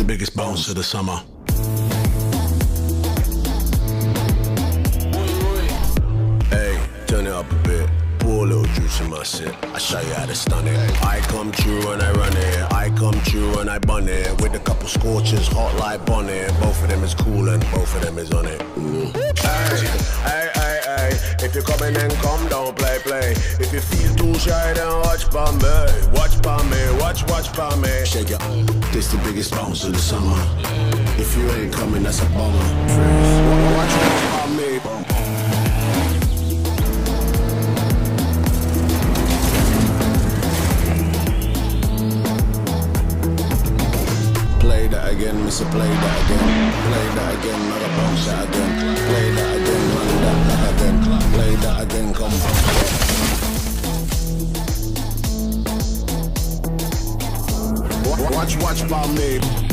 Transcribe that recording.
the biggest bounce of the summer. Hey, turn it up a bit. Pour a little juice in my sip. I show you how to stun it. I come true and I run it. I come true and I bun it. With a couple scorches, hot like bonnet. Both of them is cool and both of them is on it. Hey, hey, hey, hey. If you're coming, then come, don't play, play. If you feel too shy, then watch by watch, watch by me. Shake it. This the biggest bounce of the summer. If you ain't coming, that's a bummer. Watch, watch by me. Play that again, a play that again. Play that again, not a bounce that again. Watch, watch by me.